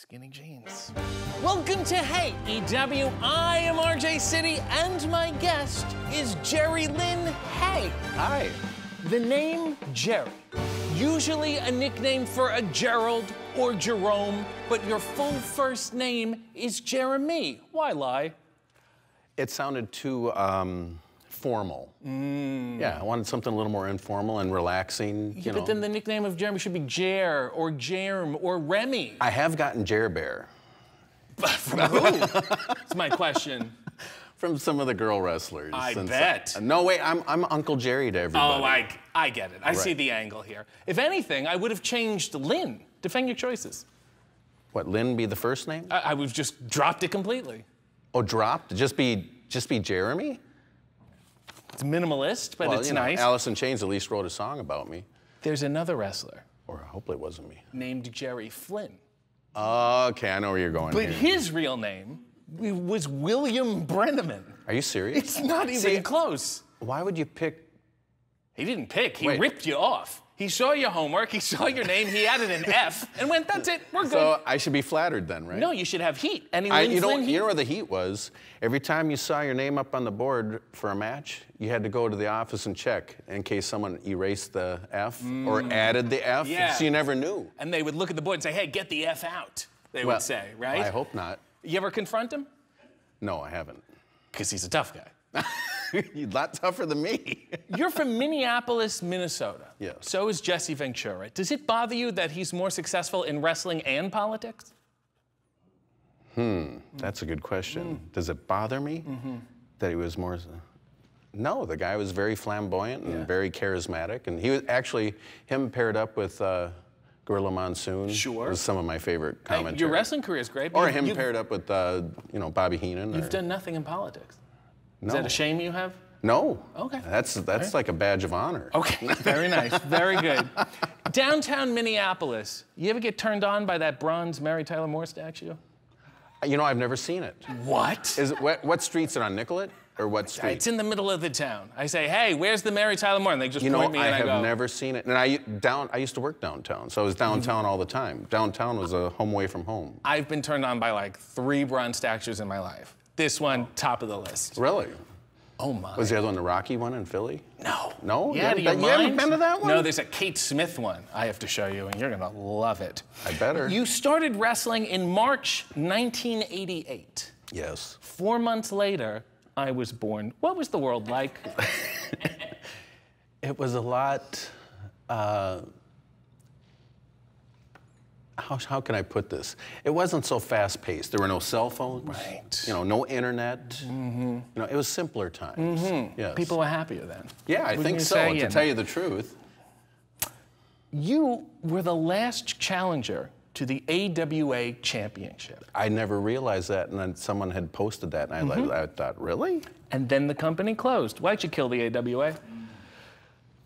Skinny jeans. Welcome to Hey EW. I am RJ City, and my guest is Jerry Lynn Hay. Hi. The name Jerry, usually a nickname for a Gerald or Jerome, but your full first name is Jeremy. Why lie? It sounded too um, formal. Mm. Yeah, I wanted something a little more informal and relaxing. You Yeah, know. but then the nickname of Jeremy should be Jer or Jerm or Remy. I have gotten Jer Bear From who? That's my question. from some of the girl wrestlers. I bet. no, wait, I'm, I'm Uncle Jerry to oh, everybody. Oh, I, I get it. I see the angle here. If anything, I would have changed Lynn. Defend your choices. What, Lynn be the first name? I, I would have just dropped it completely. oh, dropped? Just be, just be Jeremy? It's minimalist, but well, it's you know, nice. Alice in Chains at least wrote a song about me. There's another wrestler Or hopefully it wasn't me. named Jerry Flynn. Uh, okay, I know where you're going But here. his real name was William Brenneman. Are you serious? It's not even See, close. Why would you pick He didn't pick, he Wait. ripped you off. He saw your homework, he saw your name, he added an F, and went, that's it, we're good. So I should be flattered then, right? no, you should have heat. Any I, Lynn you, know, heat? you know where the heat was? Every time you saw your name up on the board for a match, you had to go to the office and check in case someone erased the F or added the F. Mm. Yeah. So you never knew. and they would look at the board and say, hey, get the F out, they would say, right? I hope not. You ever confront him? No, I haven't. Because he's a tough guy. You're a lot tougher than me. You're from Minneapolis, Minnesota. Yeah. So is Jesse Ventura. Does it bother you that he's more successful in wrestling and politics? Hmm, that's a good question. Mm. Does it bother me Mm-hmm. that he was more? No, the guy was very flamboyant and very charismatic, and he was actually him paired up with uh, Gorilla Monsoon. Sure. was some of my favorite Hey, your wrestling career is great. Or him paired up with, uh, you know, Bobby Heenan. You've or- done nothing in politics. Is that a shame you have? No. Okay. That's that's like a badge of honor. Okay, very nice, very good. Downtown Minneapolis, you ever get turned on by that bronze Mary Tyler Moore statue? You know, I've never seen it. What? Is it what, what street's it on Nicollet or what street? It's in the middle of the town. I say, hey, where's the Mary Tyler Moore? And they just you know, point me I and I have never seen it. And I down I used to work downtown, so I was mm-hmm. downtown all the time. Downtown was a home away from home. I've been turned on by like three bronze statues in my life. This one, top of the list. Really? Oh my. Was the other one the Rocky one in Philly? No. No? You You haven't you haven't been to that one? No, there's a Kate Smith one I have to show you, and you're gonna love it. I better. You started wrestling in March 1988. Yes. Four months later, I was born. What was the world like? It was a lot. Uh, how, how can I put this? It wasn't so fast paced. There were no cell phones. Right. You know, no internet. Mm-hmm. You know, it was simpler times. Mm-hmm. Yes. People were happier then. Yeah, I think so. say? To tell you the truth. You were the last challenger to the AWA championship. I never realized that, and then someone had posted that, and I, mm-hmm. like, I thought, really? And then the company closed. Why'd you kill the AWA?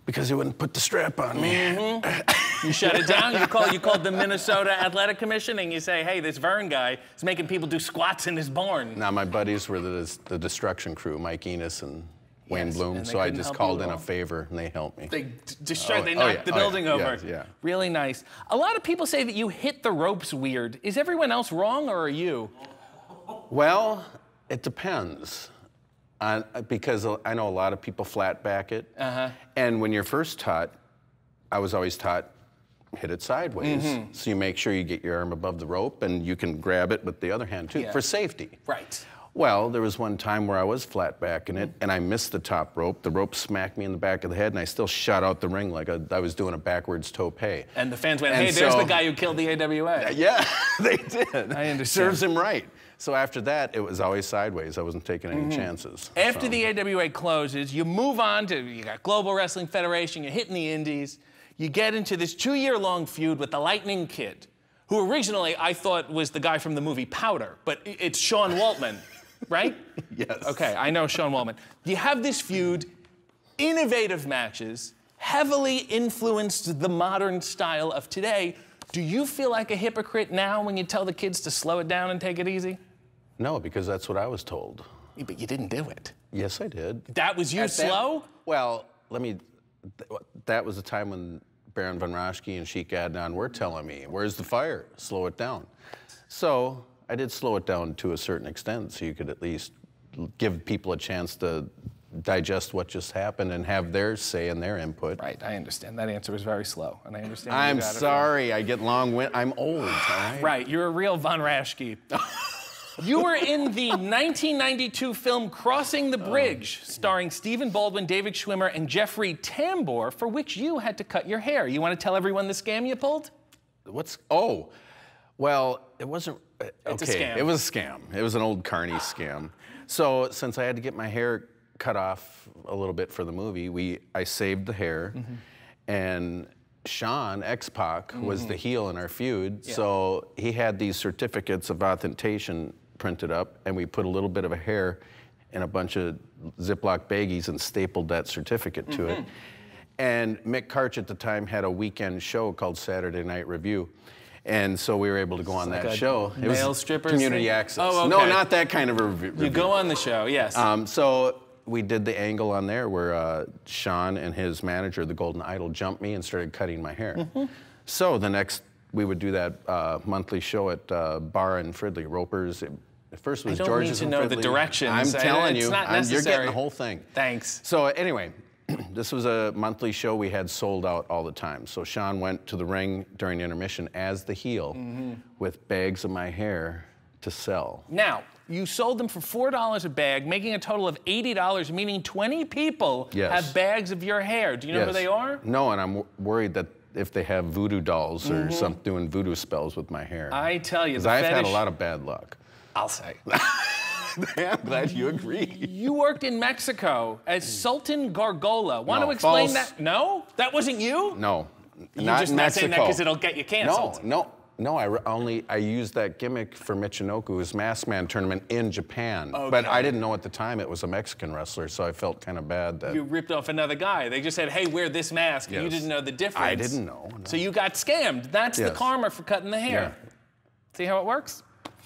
Because he wouldn't put the strap on me. You shut it down. You call you called the Minnesota Athletic Commission and you say, hey, this Vern guy is making people do squats in his barn. Now, my buddies were the, the destruction crew, Mike Enos and Wayne Yes, Bloom, so I just called in a favor, and they helped me. They d- destroyed. Oh, they oh, knocked yeah, the oh, yeah, building over. yes, yeah. Really nice. A lot of people say that you hit the ropes weird. Is everyone else wrong or are you? Well, it depends. On, because I know a lot of people flat back it. Uh-huh. And when you're first taught, I was always taught hit it sideways. Mm-hmm. So you make sure you get your arm above the rope and you can grab it with the other hand too Yeah. for safety. Right. Well, there was one time where I was flat backing it and I missed the top rope. The rope smacked me in the back of the head and I still shot out the ring like a, I was doing a backwards tope. And the fans went, And hey, there's so- the guy who killed the AWA. Yeah, they did. I understand. Serves him right. So after that, it was always sideways. I wasn't taking any Mm-hmm. chances. After So- the AWA closes, you move on to you got Global Wrestling Federation, you're hitting the indies. You get into this two-year-long feud with the Lightning Kid, who originally I thought was the guy from the movie Powder, but it's Sean Waltman, right? Yes. Okay, I know Sean Waltman. You have this feud, innovative matches, heavily influenced the modern style of today. Do you feel like a hypocrite now when you tell the kids to slow it down and take it easy? No, because that's what I was told. Yeah, But you didn't do it. Yes, I did. That was you At that- slow? well, let me. Th- That was a time when Baron von Raschke and Sheik Adnan were telling me, where's the fire? Slow it down. So I did slow it down to a certain extent so you could at least give people a chance to digest what just happened and have their say and their input. Right, I understand. That answer was very slow, and I understand. I'm you got it. sorry, I get long wind. I'm old, right? Right, you're a real Von Raschke. you were in the 1992 film Crossing the Bridge, starring Stephen Baldwin, David Schwimmer, and Jeffrey Tambor, for which you had to cut your hair. You want to tell everyone the scam you pulled? What's, oh, well, it wasn't, uh, okay, scam. it was a scam. It was an old Carney scam. So since I had to get my hair cut off a little bit for the movie, we, I saved the hair, Mm-hmm. and Sean, X-Pac, was Mm-hmm. the heel in our feud, so he had these certificates of authentication printed up, and we put a little bit of a hair in a bunch of Ziploc baggies and stapled that certificate to Mm-hmm. it. And Mick Karch at the time had a weekend show called Saturday Night Review. And so we were able to go on like that show. male strippers community thing? access. Oh, No, not that kind of a review. You go on the show, yes. Um, so we did the angle on there where uh, Sean and his manager, the Golden Idol, jumped me and started cutting my hair. Mm-hmm. So the next, we would do that uh, monthly show at uh, Bar and Fridley, Ropers. It, at first it was don't George's need to know the directions. I'm I- telling it's you, I'm- you're getting the whole thing. Thanks. So anyway, this was a monthly show we had sold out all the time. So Sean went to the ring during intermission as the heel Mm-hmm. with bags of my hair to sell. Now, you sold them for $4 a bag, making a total of $80, meaning 20 people Yes. have bags of your hair. Do you know who they are? No, and I'm worried that if they have voodoo dolls or some doing voodoo spells with my hair. I tell you, Because I've had a lot of bad luck. I'll say. I'm glad you agree. You worked in Mexico as Sultan Gargola. Want No, to explain false. that? No? That wasn't you? No, You're not just in not Mexico. saying that because it'll get you canceled. no, no. No, I only I used that gimmick for Michinoku's Masked Man tournament in Japan, but I didn't know at the time it was a Mexican wrestler, so I felt kind of bad that. You ripped off another guy. They just said, hey, wear this mask. and You didn't know the difference. I didn't know, no. So you got scammed. That's the karma for cutting the hair. See how it works?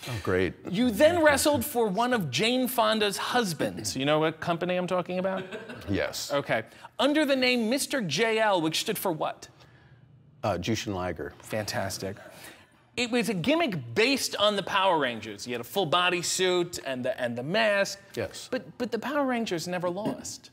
Oh, great. You then wrestled for one of Jane Fonda's husbands. You know what company I'm talking about? Yes. Okay. Under the name Mr. JL, which stood for what? Uh, Jushin Liger. Fantastic. It was a gimmick based on the Power Rangers. You had a full body suit and the and the mask. Yes. But but the Power Rangers never lost.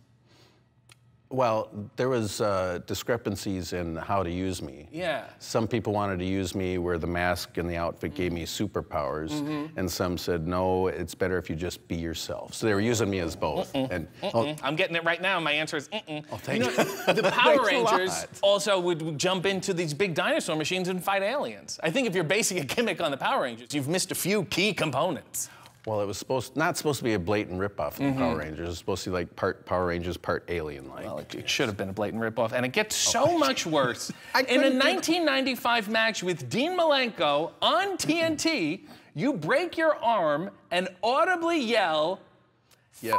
Well, there was uh, discrepancies in how to use me. Yeah. Some people wanted to use me where the mask and the outfit gave me superpowers, Mm-hmm. and some said no, it's better if you just be yourself. So they were using me as both. And oh, I'm getting it right now. My answer is mm-mm. Oh, thank you. you. Know, the Power Rangers also would, would jump into these big dinosaur machines and fight aliens. I think if you're basing a gimmick on the Power Rangers, you've missed a few key components. Well, it was supposed not supposed to be a blatant ripoff of Mm-hmm. Power Rangers. It was supposed to be like part Power Rangers, part alien-like. Well, it, it should have been a blatant ripoff, and it gets so much worse. I In a couldn't do- 1995 match with Dean Malenko on TNT, you break your arm and audibly yell yeah.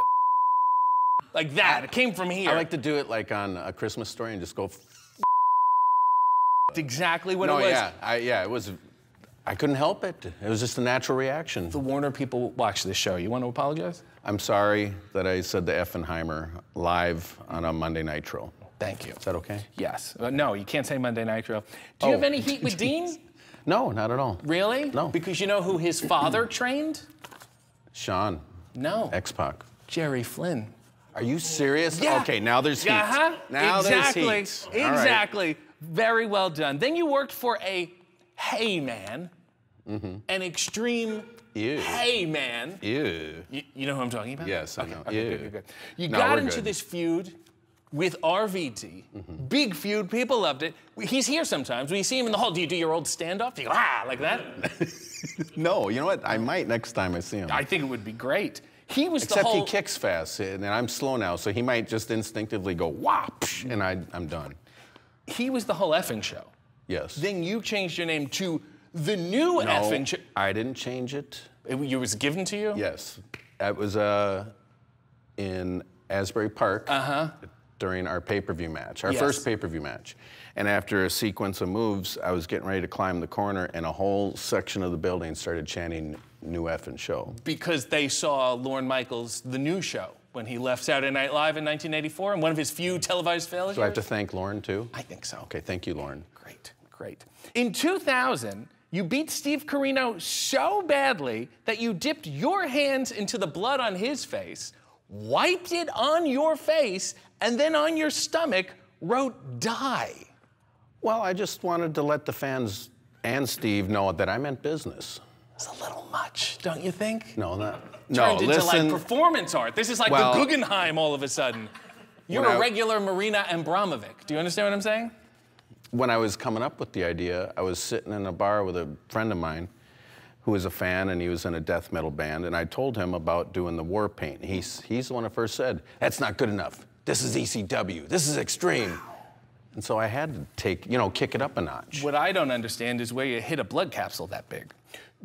like that. It came from here. I like to do it like on a Christmas story and just go. That's exactly what no, it was. yeah, I, yeah, it was. I couldn't help it. It was just a natural reaction. The Warner people watch this show. You want to apologize? I'm sorry that I said the Effenheimer live on a Monday Nitro. Thank you. Is that okay? Yes. Uh, no, you can't say Monday Nitro. Do you Oh. have any heat with Dean? No, not at all. Really? No. Because you know who his father trained? Sean, No. X Pac. Jerry Flynn. Are you serious? Yeah. Okay, now there's heat. Uh-huh. Now exactly. there's heat. Right. Exactly. Very well done. Then you worked for a hey man, an extreme Ew. hey man. Ew. You, you know who I'm talking about? Yes, I know. Okay, Ew. good, good, good. You No, got into this feud with RVD. Big feud. People loved it. He's here sometimes. We see him in the hall, do you do your old standoff? Do you go, ah, like that? No, you know what? I might next time I see him. I think it would be great. He was Except the whole. he kicks fast, and I'm slow now, so he might just instinctively go whop, and I, I'm done. he was the whole effing show. Yes. Then you changed your name to the new no, effing show. I didn't change it. It, it was given to you? Yes, it was uh, in Asbury Park Uh huh. during our pay-per-view match, our. Yes. first pay-per-view match. And after a sequence of moves, I was getting ready to climb the corner, and a whole section of the building started chanting "New effing show." Because they saw Lorne Michaels, the new show. When he left Saturday Night Live in 1984 and one of his few televised failures. Do I have to thank Lauren too? I think so. Okay, thank you, Lauren. Great, great. In 2000, you beat Steve Corino so badly that you dipped your hands into the blood on his face, wiped it on your face, and then on your stomach wrote die. Well, I just wanted to let the fans and Steve know that I meant business. It's a little much, don't you think? No, not. Turned No, into listen. like performance art. This is like Well- the Guggenheim all of a sudden. You're a I- regular Marina Abramovic. Do you understand what I'm saying? when I was coming up with the idea, I was sitting in a bar with a friend of mine who was a fan and he was in a death metal band, and I told him about doing the war paint. He's, he's the one who first said, That's not good enough. This is ECW. This is extreme. And so I had to take, you know, kick it up a notch. What I don't understand is where you hit a blood capsule that big.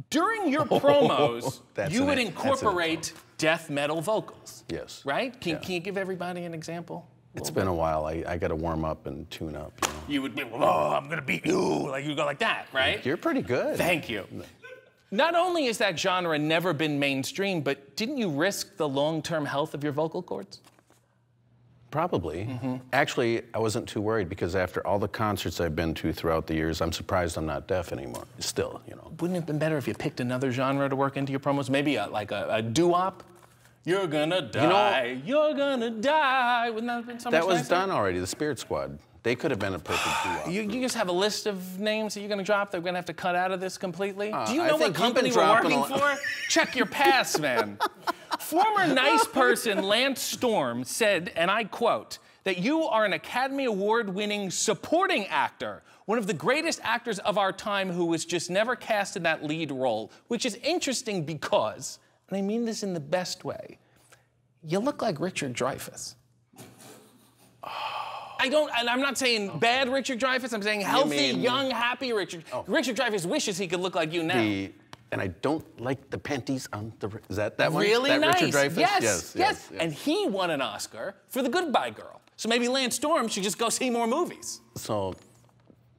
During your promos, you would incorporate death metal vocals. Yes. Right? Can, Yeah. can you give everybody an example? It's been a while. I, I got to warm up and tune up. You know? You would be, oh, I'm gonna beat you. Like you go like that, right? You're pretty good. Thank you. Not only has that genre never been mainstream, but didn't you risk the long-term health of your vocal cords? Probably. Mm-hmm. Actually, I wasn't too worried because after all the concerts I've been to throughout the years, I'm surprised I'm not deaf anymore. Still, you know. Wouldn't it have been better if you picked another genre to work into your promos? Maybe a, like a, a doo-wop? You're gonna die. You are gonna die. Wouldn't that have been so That was nicer? done already. The Spirit Squad. They could have been a perfect duo. You, you just have a list of names that you're gonna drop that we're gonna have to cut out of this completely? Do you Uh, know what company we're working for? Check your past, man. Former nice person Lance Storm said, and I quote, that you are an Academy Award winning supporting actor, one of the greatest actors of our time who was just never cast in that lead role, which is interesting because, and I mean this in the best way, you look like Richard Dreyfuss. I don't, and I'm not saying bad Richard Dreyfuss. I'm saying healthy, mean- young, happy Richard. Oh. Richard Dreyfuss wishes he could look like you now. The, and I don't like the panties on the. Is that that one? really that nice. Richard Dreyfuss? Yes, yes, yes, yes. And he won an Oscar for The Goodbye Girl. So maybe Lance Storm should just go see more movies. So,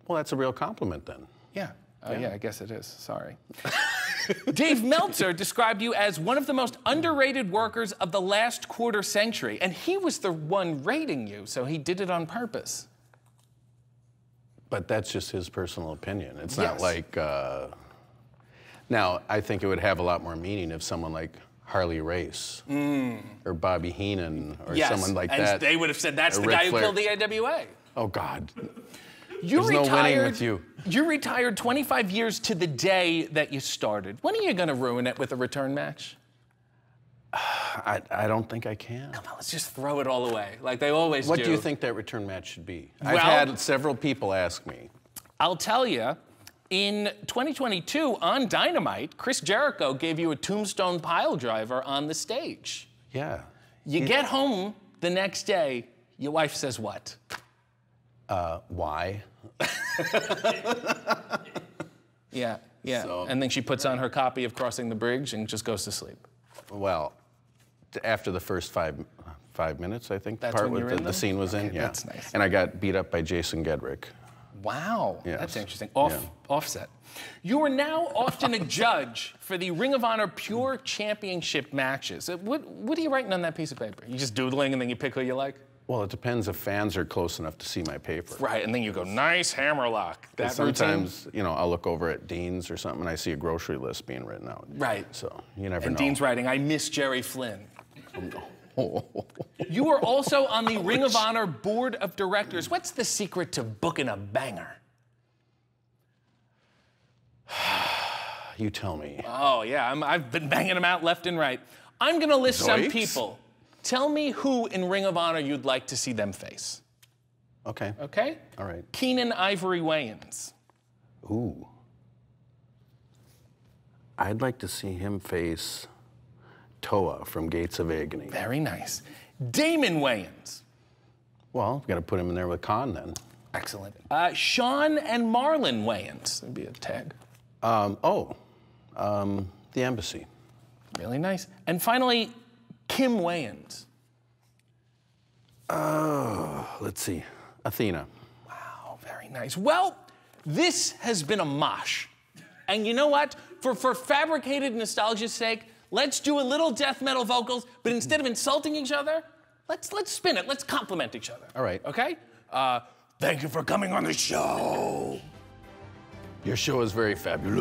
well, that's a real compliment then. Yeah. Oh, yeah, I guess it is. Sorry. Dave Meltzer described you as one of the most underrated workers of the last quarter century, and he was the one rating you, so he did it on purpose. But that's just his personal opinion. It's Yes. not like. Uh, now, I think it would have a lot more meaning if someone like Harley Race or Bobby Heenan or Mm. yes. someone like and that. they would have said that's the Ric guy who Flair. killed the AWA. Oh God. You There's no winning with you. You retired 25 years to the day that you started. When are you going to ruin it with a return match? I, I don't think I can. Come on, let's just throw it all away, like they always What do. What do you think that return match should be? I've had several people ask me. I'll tell you. In 2022, on Dynamite, Chris Jericho gave you a tombstone pile driver on the stage. Yeah. You get home the next day, your wife says what? Uh, why? Yeah, yeah. So- and then she puts on her copy of Crossing the Bridge and just goes to sleep. Well, after the first five five minutes, I think That's part when the, the scene was in. Yeah. that's nice. And I got beat up by Jason Gedrick. Wow, Yes. that's interesting. Off, Yeah. Offset. You are now often a judge for the Ring of Honor Pure Championship matches. Uh, What, what are you writing on that piece of paper? You just doodling and then you pick who you like? Well, it depends if fans are close enough to see my paper. Right, and then you go, nice hammerlock. And That routine? sometimes, you know, I'll look over at Dean's or something and I see a grocery list being written out. Right. So you never And know. Dean's writing, I miss Jerry Flynn. You are also on the Ring of Honor Board of Directors. What's the secret to booking a banger? you tell me. Oh, yeah, I'm, I've been banging them out left and right. I'm gonna list some people. Tell me who in Ring of Honor you'd like to see them face. Okay. Okay? All right. Keenen Ivory Wayans. Ooh. I'd like to see him face Toa from Gates of Agony. Very nice. Damon Wayans. Well, we got to put him in there with Kaun then. Excellent. Uh, Shawn and Marlon Wayans. That'd be a tag. Um, oh, um, the embassy. Really nice. And finally, Kim Wayans. Oh, Let's see. Athena. Wow, very nice. Well, this has been a mosh. And you know what? For, for fabricated nostalgia's sake, Let's do a little death metal vocals, but instead of insulting each other, let's let's spin it. Let's compliment each other. All right. Okay. Uh, thank you for coming on the show. Your show is very fabulous.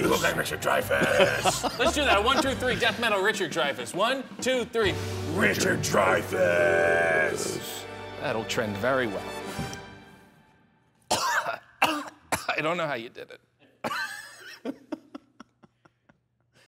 You look like Richard Dreyfuss. let's do that. One, two, three. Death metal. Richard Dreyfuss. One, two, three. Richard Dreyfuss. That'll trend very well. I don't know how you did it.